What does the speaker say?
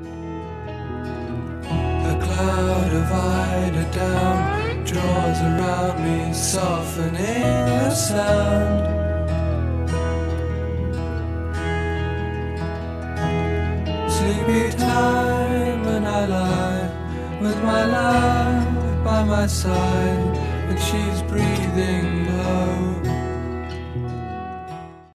A cloud of eiderdown draws around me, softening the sound. Sleepy time, and I lie with my love by my side, and she's breathing.